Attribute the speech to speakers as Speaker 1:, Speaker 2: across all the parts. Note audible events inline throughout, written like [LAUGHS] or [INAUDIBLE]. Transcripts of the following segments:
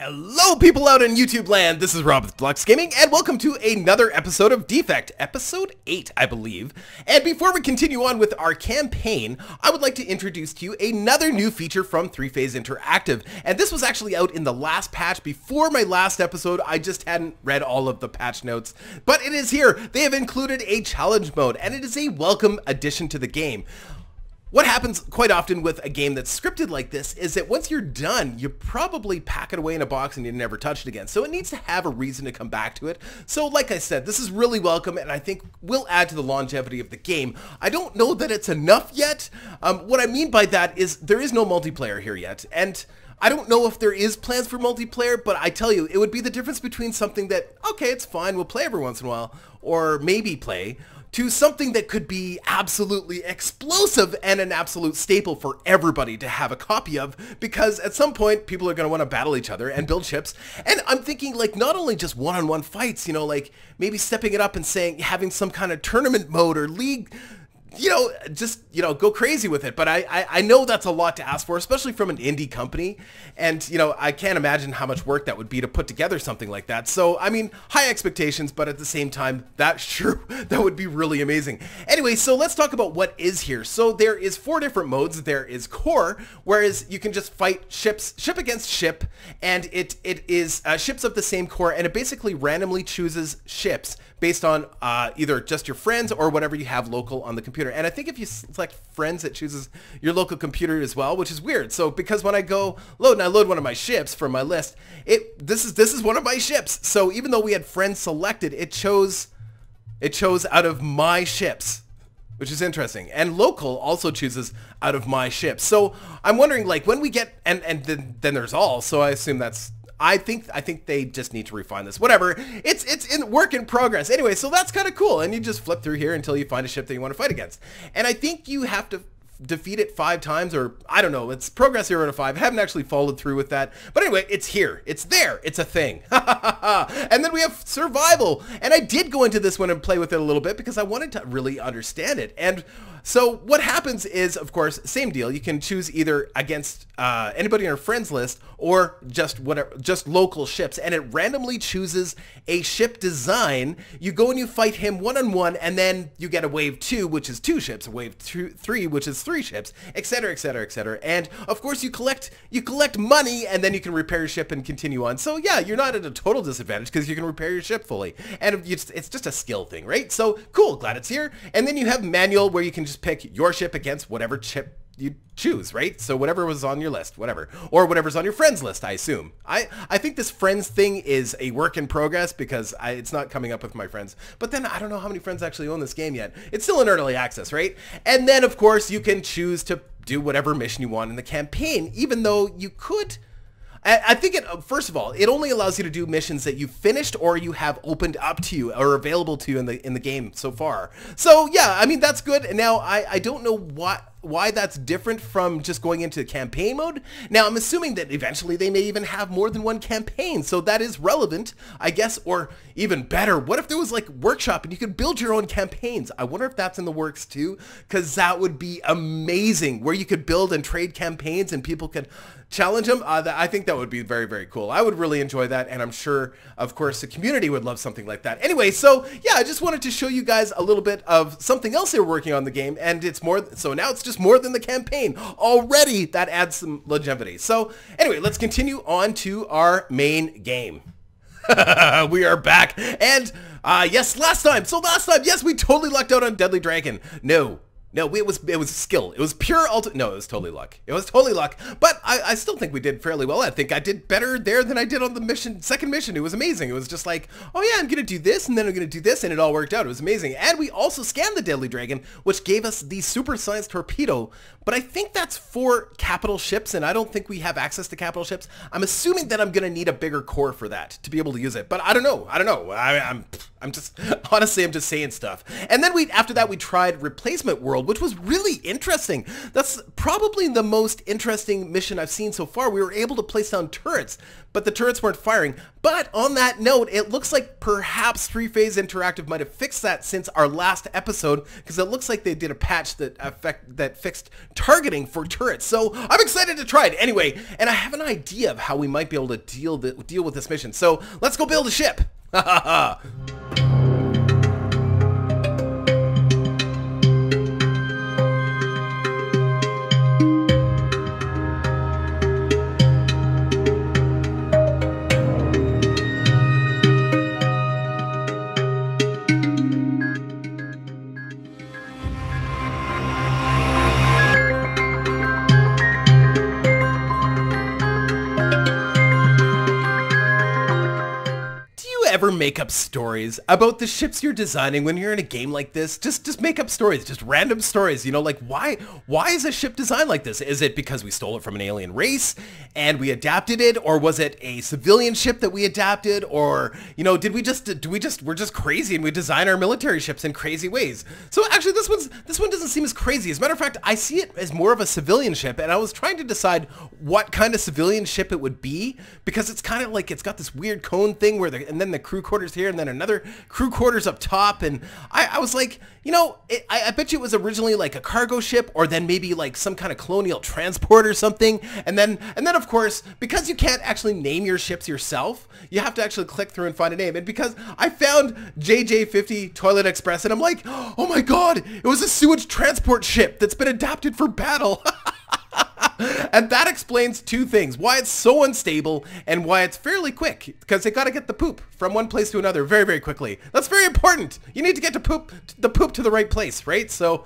Speaker 1: Hello people out in YouTube land, this is Rob with Deluks Gaming, and welcome to another episode of Defect, episode 8, I believe. And before we continue on with our campaign, I would like to introduce to you another new feature from Three Phase Interactive. And this was actually out in the last patch before my last episode, I just hadn't read all of the patch notes. But it is here, they have included a challenge mode, and it is a welcome addition to the game. What happens quite often with a game that's scripted like this is that once you're done, you probably pack it away in a box and you never touch it again. So it needs to have a reason to come back to it. So like I said, this is really welcome and I think will add to the longevity of the game. I don't know that it's enough yet. Um, what I mean by that is there is no multiplayer here yet. And I don't know if there is plans for multiplayer, but I tell you, it would be the difference between something that, okay, it's fine, we'll play every once in a while, or maybe play, to something that could be absolutely explosive and an absolute staple for everybody to have a copy of because at some point people are going to want to battle each other and build ships. And I'm thinking like not only just one-on-one -on -one fights you know like maybe stepping it up and saying having some kind of tournament mode or league you know, just, you know, go crazy with it. But I, I, I, know that's a lot to ask for, especially from an indie company. And, you know, I can't imagine how much work that would be to put together something like that. So, I mean, high expectations, but at the same time, that [LAUGHS] sure, that would be really amazing. Anyway, so let's talk about what is here. So there is four different modes. There is core, whereas you can just fight ships, ship against ship, and it, it is uh, ships of the same core, and it basically randomly chooses ships based on uh, either just your friends or whatever you have local on the computer. And I think if you select friends, it chooses your local computer as well, which is weird. So because when I go load and I load one of my ships from my list, it this is this is one of my ships. So even though we had friends selected, it chose it chose out of my ships which is interesting. And local also chooses out of my ships. So I'm wondering, like, when we get and and then then there's all. So I assume that's I think I think they just need to refine this. Whatever. It's it's in work in progress. Anyway, so that's kind of cool. And you just flip through here until you find a ship that you want to fight against. And I think you have to defeat it five times or I don't know. It's progress zero to five. I haven't actually followed through with that. But anyway, it's here. It's there. It's a thing. [LAUGHS] and then we have survival. And I did go into this one and play with it a little bit because I wanted to really understand it. And so what happens is, of course, same deal. You can choose either against uh, anybody on your friends list or just whatever, just local ships, and it randomly chooses a ship design. You go and you fight him one on one, and then you get a wave two, which is two ships, a wave two, three, which is three ships, etc., etc., etc. And of course, you collect you collect money, and then you can repair your ship and continue on. So yeah, you're not at a total disadvantage because you can repair your ship fully, and it's, it's just a skill thing, right? So cool, glad it's here. And then you have manual where you can just pick your ship against whatever chip you choose, right? So whatever was on your list, whatever. Or whatever's on your friends list, I assume. I, I think this friends thing is a work in progress because I, it's not coming up with my friends. But then I don't know how many friends actually own this game yet. It's still in early access, right? And then, of course, you can choose to do whatever mission you want in the campaign, even though you could I think it, uh, first of all, it only allows you to do missions that you've finished or you have opened up to you or available to you in the in the game so far. So yeah, I mean that's good. And now I I don't know what why that's different from just going into campaign mode. Now, I'm assuming that eventually they may even have more than one campaign, so that is relevant, I guess, or even better, what if there was like workshop and you could build your own campaigns? I wonder if that's in the works too, because that would be amazing, where you could build and trade campaigns and people could challenge them. Uh, I think that would be very, very cool. I would really enjoy that, and I'm sure, of course, the community would love something like that. Anyway, so yeah, I just wanted to show you guys a little bit of something else they're working on the game, and it's more, so now it's just more than the campaign. Already, that adds some longevity. So anyway, let's continue on to our main game. [LAUGHS] we are back. And uh, yes, last time. So last time, yes, we totally lucked out on Deadly Dragon. No, no, it was it was skill. It was pure ulti- No, it was totally luck. It was totally luck. But I, I still think we did fairly well. I think I did better there than I did on the mission, second mission. It was amazing. It was just like, oh yeah, I'm gonna do this, and then I'm gonna do this, and it all worked out. It was amazing. And we also scanned the Deadly Dragon, which gave us the supersized torpedo. But I think that's for capital ships, and I don't think we have access to capital ships. I'm assuming that I'm gonna need a bigger core for that to be able to use it. But I don't know. I don't know. I, I'm I'm just [LAUGHS] honestly I'm just saying stuff. And then we after that we tried replacement world world, which was really interesting. That's probably the most interesting mission I've seen so far. We were able to place down turrets, but the turrets weren't firing. But on that note, it looks like perhaps Three Phase Interactive might have fixed that since our last episode, because it looks like they did a patch that affect that fixed targeting for turrets. So I'm excited to try it anyway, and I have an idea of how we might be able to deal the, deal with this mission. So let's go build a ship. Ha ha ha. Make up stories about the ships you're designing when you're in a game like this? Just just make up stories, just random stories, you know, like why why is a ship designed like this? Is it because we stole it from an alien race and we adapted it or was it a civilian ship that we adapted or, you know, did we just do we just we're just crazy and we design our military ships in crazy ways? So actually this one's this one doesn't seem as crazy. As a matter of fact, I see it as more of a civilian ship and I was trying to decide what kind of civilian ship it would be because it's kind of like it's got this weird cone thing where the and then the crew quarters here and then another crew quarters up top. And I, I was like, you know, it, I, I bet you it was originally like a cargo ship or then maybe like some kind of colonial transport or something. And then, and then of course, because you can't actually name your ships yourself, you have to actually click through and find a name. And because I found JJ50 Toilet Express and I'm like, oh my God, it was a sewage transport ship that's been adapted for battle. [LAUGHS] [LAUGHS] and that explains two things. Why it's so unstable and why it's fairly quick. Because they got to get the poop from one place to another very, very quickly. That's very important. You need to get to poop the poop to the right place, right? So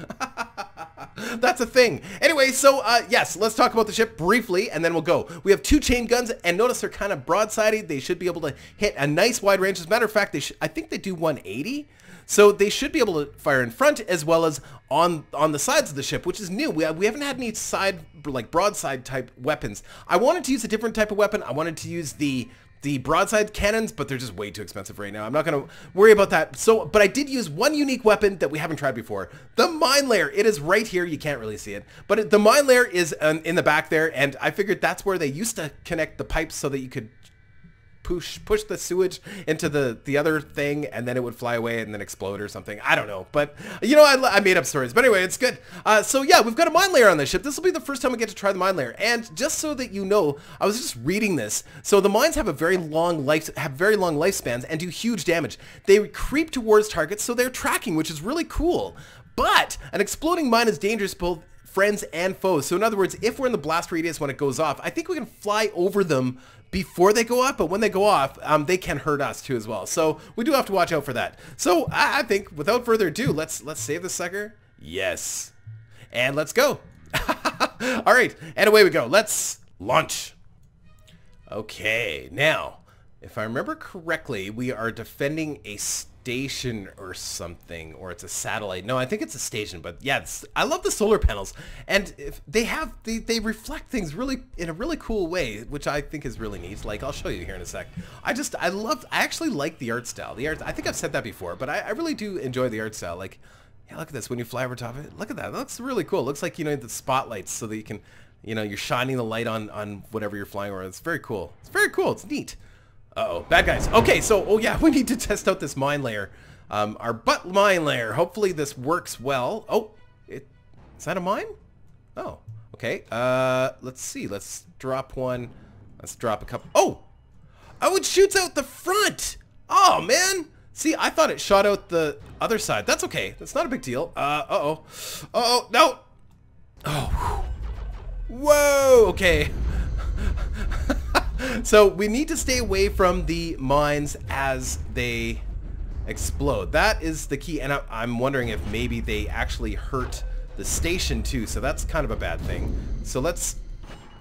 Speaker 1: [LAUGHS] that's a thing. Anyway, so uh, yes, let's talk about the ship briefly and then we'll go. We have two chain guns and notice they're kind of broadsided. They should be able to hit a nice wide range. As a matter of fact, they I think they do 180. So they should be able to fire in front as well as on on the sides of the ship, which is new. We, we haven't had any side, like broadside type weapons. I wanted to use a different type of weapon. I wanted to use the the broadside cannons, but they're just way too expensive right now. I'm not going to worry about that. So, but I did use one unique weapon that we haven't tried before. The mine layer. It is right here. You can't really see it, but it, the mine layer is um, in the back there. And I figured that's where they used to connect the pipes so that you could push push the sewage into the the other thing and then it would fly away and then explode or something. I don't know but you know i, I made up stories. But anyway it's good. Uh, so yeah we've got a mine layer on this ship. This will be the first time we get to try the mine layer. And just so that you know i was just reading this. So the mines have a very long life have very long lifespans and do huge damage. They creep towards targets so they're tracking which is really cool. But an exploding mine is dangerous both friends and foes. So in other words, if we're in the blast radius when it goes off, I think we can fly over them before they go off, but when they go off, um, they can hurt us too as well. So we do have to watch out for that. So I, I think without further ado, let's let's save the sucker. Yes. And let's go. [LAUGHS] All right, and away we go. Let's launch. Okay, now, if I remember correctly, we are defending a station or something, or it's a satellite. No, I think it's a station, but yeah, I love the solar panels, and they have they, they reflect things really in a really cool way, which I think is really neat. Like I'll show you here in a sec. I just I love I actually like the art style. The art I think I've said that before, but I, I really do enjoy the art style. Like, yeah, look at this when you fly over top of it. Look at that. That looks really cool. It looks like you know the spotlights so that you can you know you're shining the light on on whatever you're flying over. It's very cool. It's very cool. It's neat. Uh-oh, bad guys. Okay, so, oh yeah, [LAUGHS] we need to test out this mine layer. Um, our butt mine layer. Hopefully this works well. Oh, it, is that a mine? Oh, okay. Uh, let's see. Let's drop one. Let's drop a couple. Oh! Oh, it shoots out the front! Oh, man! See, I thought it shot out the other side. That's okay. That's not a big deal. Uh, uh-oh. Uh-oh, no! Oh, whoa! Okay. So we need to stay away from the mines as they explode. That is the key. And I, am wondering if maybe they actually hurt the station too. So that's kind of a bad thing. So let's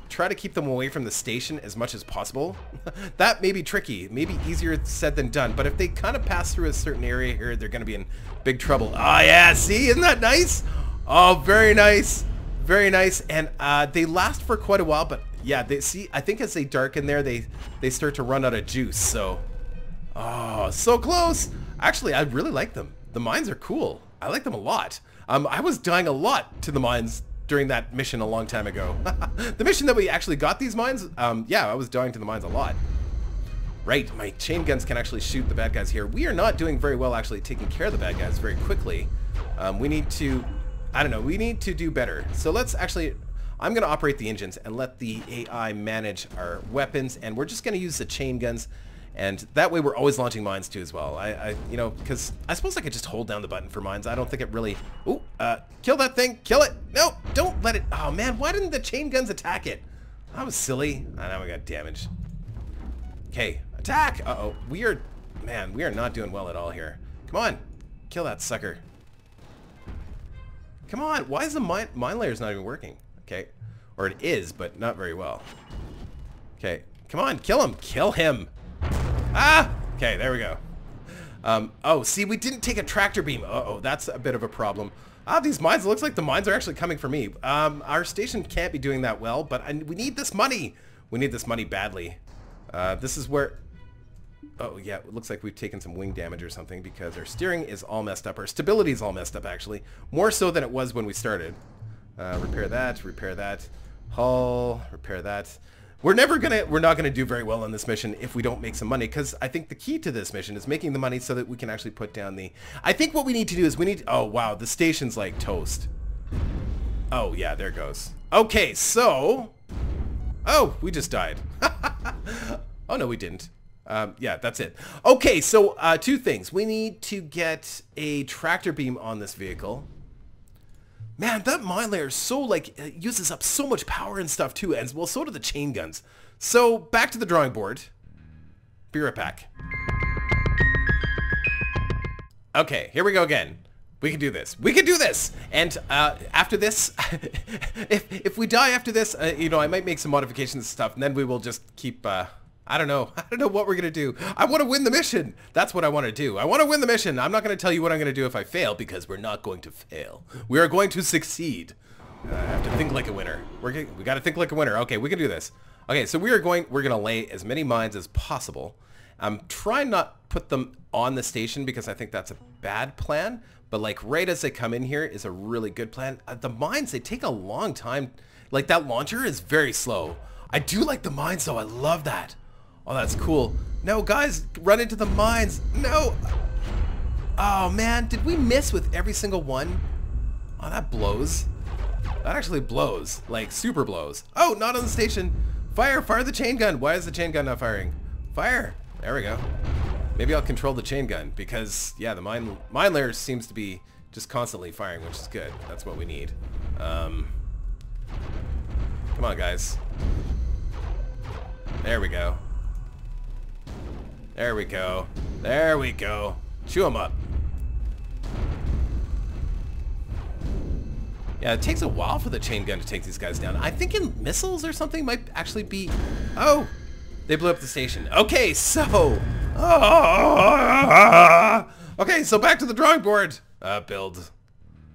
Speaker 1: try to keep them away from the station as much as possible. [LAUGHS] that may be tricky. Maybe easier said than done. But if they kind of pass through a certain area here, they're going to be in big trouble. Oh yeah, see? Isn't that nice? Oh, very nice. Very nice. And uh, they last for quite a while, but yeah, they see. I think as they darken there, they they start to run out of juice. So, oh, so close. Actually, I really like them. The mines are cool. I like them a lot. Um, I was dying a lot to the mines during that mission a long time ago. [LAUGHS] the mission that we actually got these mines, um, yeah, I was dying to the mines a lot. Right, my chain guns can actually shoot the bad guys here. We are not doing very well actually taking care of the bad guys very quickly. Um, we need to, I don't know, we need to do better. So let's actually, I'm going to operate the engines and let the AI manage our weapons and we're just going to use the chain guns and that way we're always launching mines too as well. I, I you know, because I suppose I could just hold down the button for mines. I don't think it really... Ooh, uh, kill that thing. Kill it. No, don't let it... Oh, man, why didn't the chain guns attack it? That was silly. I know we got damaged. Okay, attack! Uh-oh, we are... Man, we are not doing well at all here. Come on, kill that sucker. Come on, why is the mine, mine layers not even working? Okay, or it is, but not very well. Okay, come on, kill him, kill him. Ah! Okay, there we go. Um, oh, see, we didn't take a tractor beam. Uh oh that's a bit of a problem. Ah, these mines, it looks like the mines are actually coming for me. Um, our station can't be doing that well, but I, we need this money. We need this money badly. Uh, this is where... Oh, yeah, it looks like we've taken some wing damage or something because our steering is all messed up. Our stability is all messed up, actually. More so than it was when we started. Uh, repair that, repair that. Hull, repair that. We're never gonna, we're not gonna do very well on this mission if we don't make some money, because I think the key to this mission is making the money so that we can actually put down the, I think what we need to do is we need, oh wow, the station's like toast. Oh yeah, there goes. Okay, so, oh, we just died. [LAUGHS] oh no, we didn't. Um, yeah, that's it. Okay, so uh, two things. We need to get a tractor beam on this vehicle. Man, that mine layer is so like uses up so much power and stuff too, and well, so do the chain guns. So back to the drawing board. Be right back. Okay, here we go again. We can do this. We can do this. And uh, after this, [LAUGHS] if if we die after this, uh, you know, I might make some modifications and stuff, and then we will just keep. Uh, I don't know. [LAUGHS] I don't know what we're going to do. I want to win the mission. That's what I want to do. I want to win the mission. I'm not going to tell you what I'm going to do if I fail because we're not going to fail. We are going to succeed. Uh, I have to think like a winner. We're we got to think like a winner. Okay, we can do this. Okay, so we are going, we're going to lay as many mines as possible. I'm trying not put them on the station because I think that's a bad plan. But like right as they come in here is a really good plan. Uh, the mines, they take a long time. Like that launcher is very slow. I do like the mines though. I love that. Oh, that's cool. No, guys, run into the mines. No. Oh, man. Did we miss with every single one? Oh, that blows. That actually blows. Like, super blows. Oh, not on the station. Fire. Fire the chain gun. Why is the chain gun not firing? Fire. There we go. Maybe I'll control the chain gun because, yeah, the mine, mine layer seems to be just constantly firing, which is good. That's what we need. Um, come on, guys. There we go. There we go. There we go. Chew them up. Yeah, it takes a while for the chain gun to take these guys down. I think in missiles or something might actually be... Oh! They blew up the station. Okay, so... [LAUGHS] Okay, so back to the drawing board. Uh, build.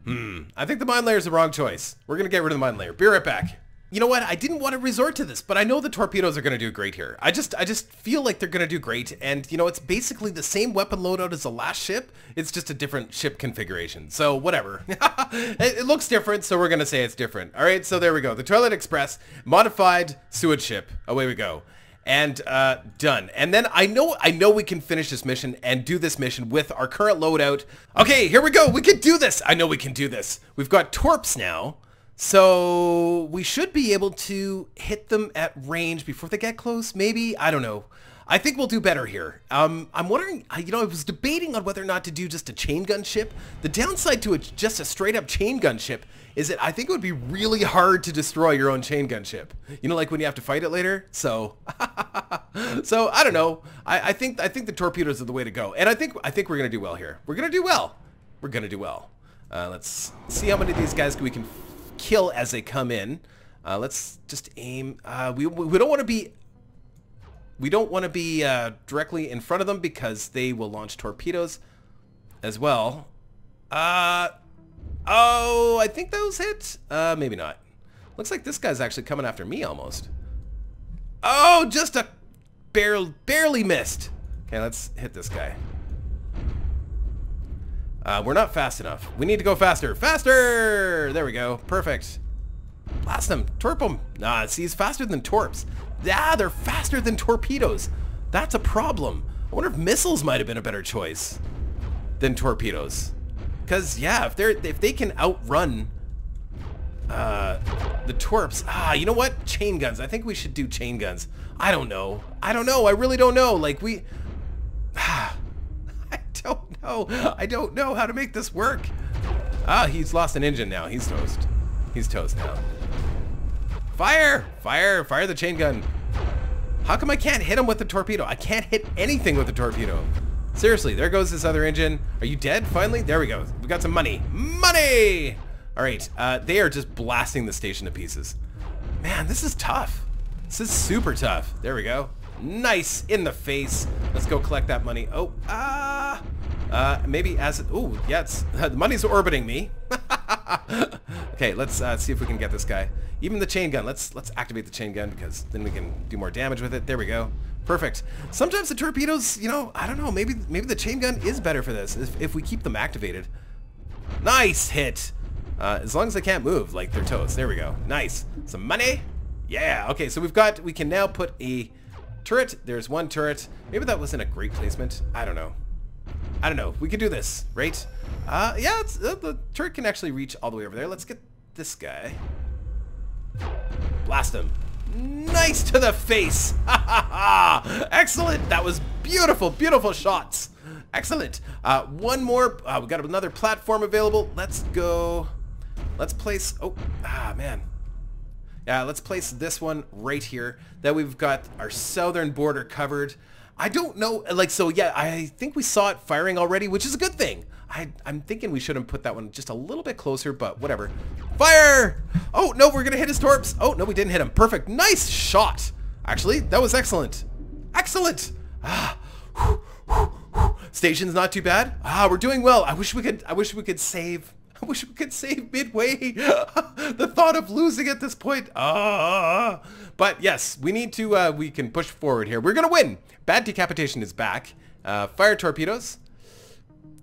Speaker 1: Hmm. I think the mine layer is the wrong choice. We're going to get rid of the mine layer. Be right back you know what? I didn't want to resort to this, but I know the torpedoes are going to do great here. I just I just feel like they're going to do great. And, you know, it's basically the same weapon loadout as the last ship. It's just a different ship configuration. So, whatever. [LAUGHS] it, it, looks different, so we're going to say it's different. All right, so there we go. The Toilet Express, modified sewage ship. Away we go. And uh, done. And then I know I know we can finish this mission and do this mission with our current loadout. Okay, here we go. We can do this. I know we can do this. We've got torps now. So we should be able to hit them at range before they get close, maybe? I don't know. I think we'll do better here. Um, I'm wondering, you know, I was debating on whether or not to do just a chain gun ship. The downside to a, just a straight up chain gun ship is that I think it would be really hard to destroy your own chain gun ship. You know, like when you have to fight it later. So, [LAUGHS] so I don't know. I, I think I think the torpedoes are the way to go, and I think I think we're gonna do well here. We're gonna do well. We're gonna do well. Uh, let's see how many of these guys we can kill as they come in. Uh, let's just aim. Uh, we, we don't want to be we don't want to be uh, directly in front of them because they will launch torpedoes as well. Uh, oh, I think those hit. Uh, maybe not. Looks like this guy's actually coming after me almost. Oh, just a barely barely missed. Okay, let's hit this guy. Uh, we're not fast enough. We need to go faster. Faster! There we go. Perfect. Blast them. Torp them. Nah, see, he's faster than torps. Yeah, they're faster than torpedoes. That's a problem. I wonder if missiles might have been a better choice than torpedoes. Because, yeah, if they're if they can outrun uh, the torps. Ah, you know what? Chain guns. I think we should do chain guns. I don't know. I don't know. I really don't know. Like, we... [SIGHS] I don't know. I don't know how to make this work. Ah, he's lost an engine now. He's toast. He's toast now. Fire! Fire! Fire the chain gun. How come I can't hit him with the torpedo? I can't hit anything with the torpedo. Seriously, there goes this other engine. Are you dead, finally? There we go. We got some money. Money! All right, uh, they are just blasting the station to pieces. Man, this is tough. This is super tough. There we go. Nice, in the face. Let's go collect that money. Oh, ah. Uh, maybe as, oh, yeah, [LAUGHS] the money's orbiting me. [LAUGHS] okay, let's uh, see if we can get this guy. Even the chain gun, let's let's activate the chain gun because then we can do more damage with it. There we go. Perfect. Sometimes the torpedoes, you know, I don't know, maybe maybe the chain gun is better for this if, if we keep them activated. Nice hit. Uh, as long as they can't move, like their toes. There we go. Nice. Some money. Yeah. Okay, so we've got, we can now put a turret. There's one turret. Maybe that wasn't a great placement. I don't know. I don't know. We could do this, right? Uh, yeah, uh, the turret can actually reach all the way over there. Let's get this guy. Blast him. Nice to the face. [LAUGHS] Excellent. That was beautiful, beautiful shots. Excellent. Uh, one more. Uh, we got another platform available. Let's go. Let's place, oh, ah, man. Yeah, let's place this one right here. That we've got our southern border covered. I don't know, like, so yeah, I think we saw it firing already, which is a good thing. I, I'm thinking we should have put that one just a little bit closer, but whatever. Fire! Oh, no, we're gonna hit his torps. Oh, no, we didn't hit him. Perfect. Nice shot. Actually, that was excellent. Excellent. Ah, whew, whew, whew. Station's not too bad. Ah, we're doing well. I wish we could, I wish we could save I wish we could save Midway. [LAUGHS] the thought of losing at this point. Ah. But yes, we need to, uh, we can push forward here. We're going to win. Bad Decapitation is back. Uh, fire torpedoes.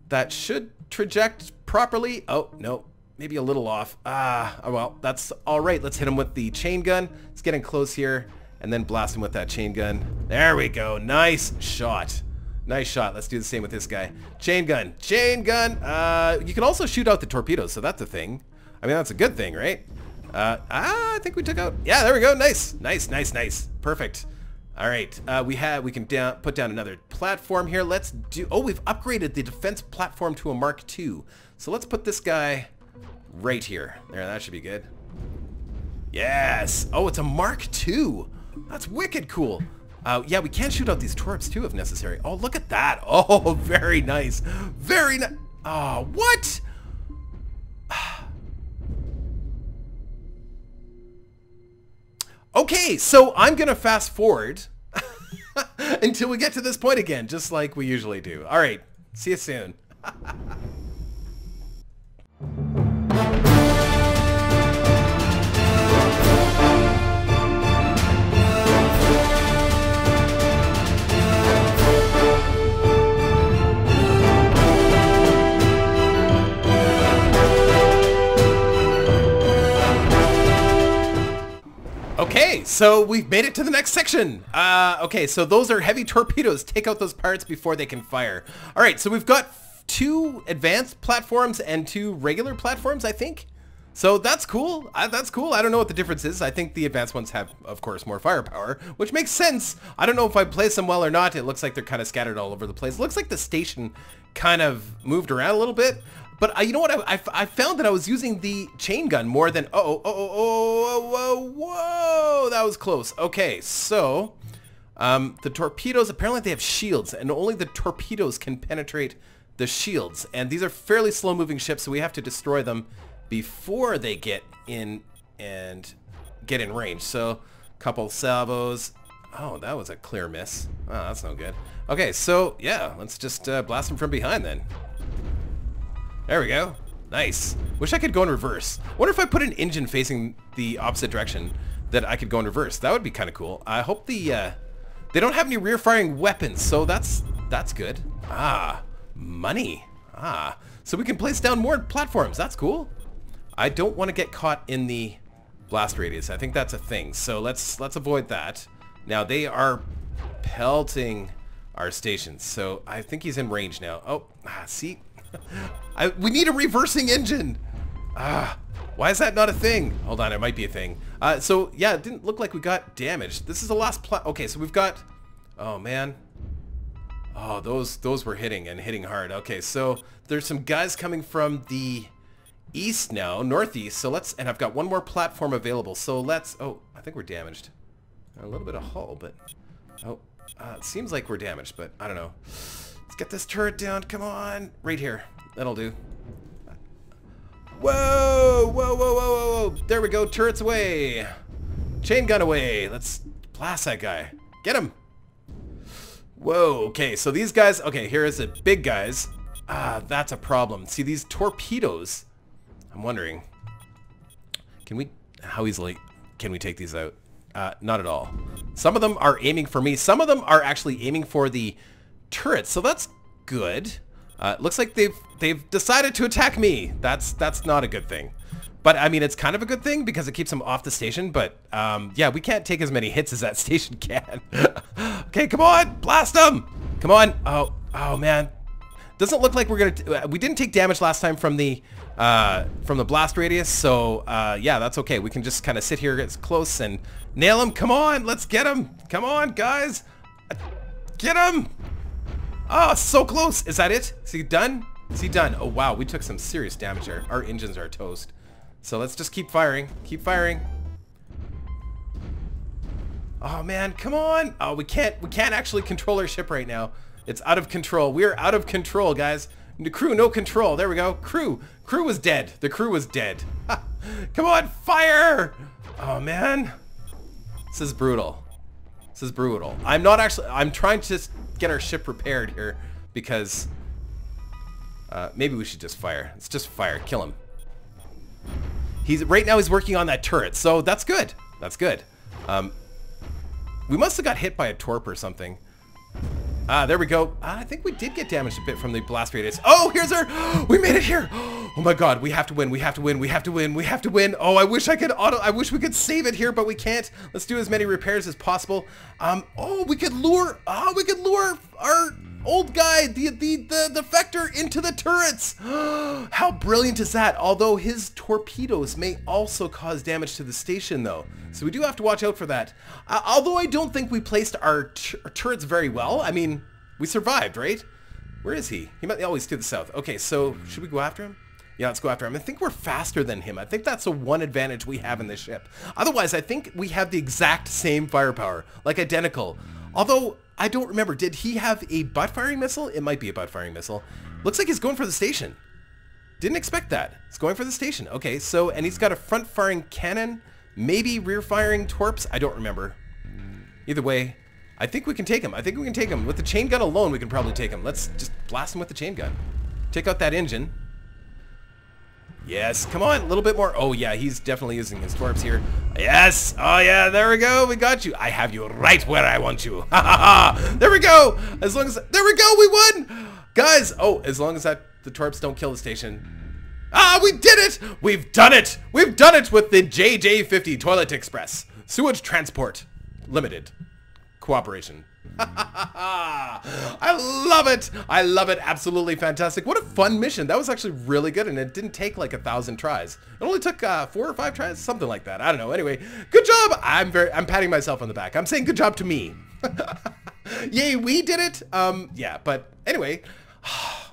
Speaker 1: That should traject properly. Oh, no. Maybe a little off. Ah, oh, well, that's all right. Let's hit him with the chain gun. It's getting close here. And then blast him with that chain gun. There we go. Nice shot. Nice shot. Let's do the same with this guy. Chain gun. Chain gun. Uh, you can also shoot out the torpedoes, so that's a thing. I mean, that's a good thing, right? Uh, ah, I think we took out... Yeah, there we go. Nice. Nice, nice, nice. Perfect. All right. Uh, we have... We can down, put down another platform here. Let's do... Oh, we've upgraded the defense platform to a Mark II. So let's put this guy right here. There, that should be good. Yes. Oh, it's a Mark II. That's wicked cool. Uh, yeah, we can shoot out these torps too if necessary. Oh, look at that. [LAUGHS] Oh, very nice. Very nice. Oh, what? [SIGHS] okay, so I'm going to fast forward [LAUGHS] until we get to this point again, just like we usually do. All right, see you soon. [LAUGHS] so we've made it to the next section. Uh, okay, so those are heavy torpedoes. Take out those pirates before they can fire. All right, so we've got two advanced platforms and two regular platforms, I think. So that's cool. I, that's cool. I don't know what the difference is. I think the advanced ones have, of course, more firepower, which makes sense. I don't know if I place them well or not. It looks like they're kind of scattered all over the place. It looks like the station kind of moved around a little bit. But uh, you know what? I, I, I, found that I was using the chain gun more than... Oh, oh, oh, oh, whoa, whoa, that was close. Okay, so um, the torpedoes, apparently they have shields, and only the torpedoes can penetrate the shields. And these are fairly slow-moving ships, so we have to destroy them before they get in and get in range. So, couple salvos. Oh, that was a clear miss. Oh, that's no good. Okay, so, yeah, let's just uh, blast them from behind then. There we go. Nice. Wish I could go in reverse. wonder if I put an engine facing the opposite direction that I could go in reverse. That would be kind of cool. I hope the, uh, they don't have any rear-firing weapons, so that's, that's good. Ah, money. Ah, so we can place down more platforms. That's cool. I don't want to get caught in the blast radius. I think that's a thing. So let's let's avoid that. Now they are pelting our stations. So I think he's in range now. Oh, ah, see? [LAUGHS] I, we need a reversing engine. Ah, why is that not a thing? Hold on, it might be a thing. Uh, so yeah, it didn't look like we got damaged. This is the last plat. Okay, so we've got. Oh man. Oh, those those were hitting and hitting hard. Okay, so there's some guys coming from the east now, northeast. So let's, and I've got one more platform available. So let's. Oh, I think we're damaged. A little bit of hull, but oh, uh, it seems like we're damaged, but I don't know. Let's get this turret down. Come on, right here. That'll do. Whoa! Whoa, whoa, whoa, whoa, whoa. There we go. Turrets away. Chain gun away. Let's blast that guy. Get him. Whoa, okay. So these guys... Okay, here is it. Big guys. Ah, that's a problem. See, these torpedoes... I'm wondering... Can we... How easily can we take these out? Uh, not at all. Some of them are aiming for me. Some of them are actually aiming for the turrets. So that's good. Uh, looks like they've they've decided to attack me. That's that's not a good thing. But I mean, it's kind of a good thing because it keeps them off the station. But um, yeah, we can't take as many hits as that [LAUGHS] station can. [LAUGHS] okay, come on, blast them! Come on. Oh, oh man, doesn't look like we're gonna. we didn't take damage last time from the uh, from the blast radius, so uh, yeah, that's okay. We can just kind of sit here, get close, and nail them. Come on, let's get them! Come on, guys, get him. Oh, so close. Is that it? Is he done? Is he done? Oh, wow. We took some serious damage there. Our engines are toast. So let's just keep firing. Keep firing. Oh, man. Come on. Oh, we can't, we can't actually control our ship right now. It's out of control. We are out of control, guys. The crew, no control. There we go. Crew. Crew was dead. The crew was dead. Come on, fire! Oh, man. This is brutal. This is brutal. I'm not actually... I'm trying to get our ship repaired here because uh, maybe we should just fire. Let's just fire. Kill him. He's right now he's working on that turret, so that's good. That's good. Um, we must have got hit by a torp or something. Ah, there we go. Ah, I think we did get damaged a bit from the blast radius. Oh, here's our... [GASPS] We made it here. [GASPS] Oh my god, we have to win. We have to win. We have to win. We have to win. Oh, I wish I could auto... I wish we could save it here, but we can't. Let's do as many repairs as possible. Um, oh, we could lure... Oh, we could lure our old guy, the, the, the, defector into the turrets. [GASPS] How brilliant is that? Although his torpedoes may also cause damage to the station though. So we do have to watch out for that. Uh, although I don't think we placed our, our turrets very well. I mean, we survived, right? Where is he? He might always to the south. Okay, so should we go after him? Yeah, let's go after him. I think we're faster than him. I think that's the one advantage we have in this ship. Otherwise, I think we have the exact same firepower, like identical. Although, I don't remember. Did he have a butt-firing missile? It might be a butt-firing missile. Looks like he's going for the station. Didn't expect that. He's going for the station. Okay, so, and he's got a front-firing cannon, maybe rear-firing torps. I don't remember. Either way, I think we can take him. I think we can take him. With the chain gun alone, we can probably take him. Let's just blast him with the chain gun. Take out that engine. Yes, come on, a little bit more. Oh yeah, he's definitely using his torps here. Yes, oh yeah, there we go, we got you. I have you right where I want you. [LAUGHS] Ha ha ha, there we go. As long as, there we go, we won. Guys, oh, as long as that the torps don't kill the station. Ah, we did it! We've done it! We've done it with the JJ50 Toilet Express. Sewage Transport Limited. Cooperation. [LAUGHS] I love it. I love it. Absolutely fantastic. What a fun mission. That was actually really good, and it didn't take like a thousand tries. It only took uh, four or five tries, something like that. I don't know. Anyway, good job. I'm very. I'm patting myself on the back. I'm saying good job to me. [LAUGHS] Yay, we did it. Um, yeah. But anyway, [SIGHS]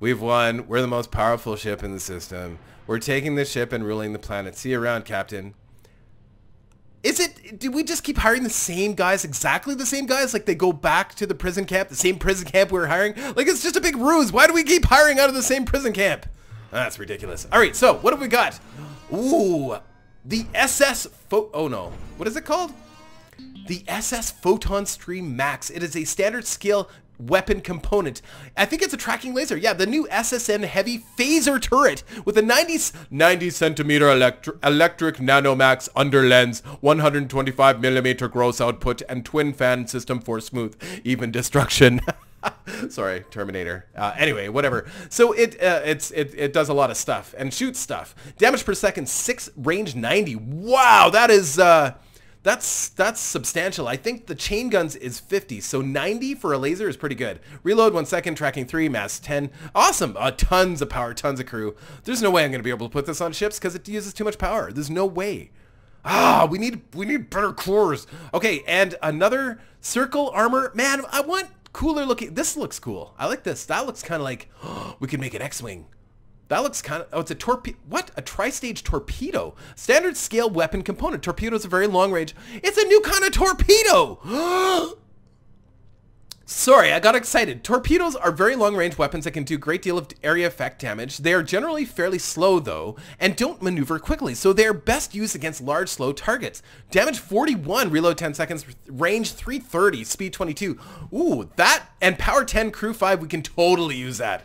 Speaker 1: we've won. We're the most powerful ship in the system. We're taking the ship and ruling the planet. See you around, Captain. Is it, do we just keep hiring the same guys, exactly the same guys? Like they go back to the prison camp, the same prison camp we were hiring? Like it's just a big ruse. Why do we keep hiring out of the same prison camp? That's ridiculous. All right, so what have we got? Ooh, the SS, oh no, what is it called? The SS Photon Stream Max. It is a standard scale weapon component. I think it's a tracking laser. Yeah, the new SSN heavy phaser turret with a 90, 90 centimeter electri electric nanomax under lens, 125 millimeter gross output, and twin fan system for smooth, even destruction. [LAUGHS] Sorry, Terminator. Uh, anyway, whatever. So it uh, it's it, it does a lot of stuff and shoots stuff. Damage per second, six, range 90. Wow, that is uh, that's that's substantial. I think the chain guns is 50, so 90 for a laser is pretty good. Reload one second, tracking three, mass 10. Awesome. Uh, tons of power, tons of crew. There's no way I'm gonna be able to put this on ships because it uses too much power. There's no way. Ah, we need we need better cores. Okay, and another circle armor. Man, I want cooler looking. This looks cool. I like this. That looks kind of like oh, [GASPS] we could make an X-wing. That looks kind of, oh, it's a torpedo, what? A tri-stage torpedo. Standard scale weapon component. Torpedoes are very long range. It's a new kind of torpedo. [GASPS] Sorry, I got excited. Torpedoes are very long-range weapons that can do a great deal of area effect damage. They are generally fairly slow, though, and don't maneuver quickly, so they are best used against large, slow targets. Damage 41, reload 10 seconds, range 330, speed 22. Ooh, that, and power 10, crew 5, we can totally use that.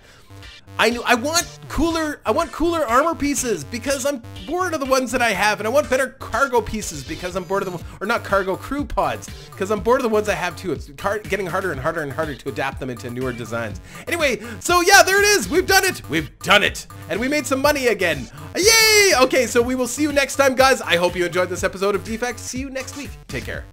Speaker 1: I knew I want cooler I want cooler armor pieces because I'm bored of the ones that I have and I want better cargo pieces because I'm bored of them or not cargo crew pods because I'm bored of the ones I have too. It's getting harder and harder and harder to adapt them into newer designs. Anyway, so yeah, there it is. We've done it. We've done it. And we made some money again. Yay! Okay, so we will see you next time, guys. I hope you enjoyed this episode of Defect. See you next week. Take care.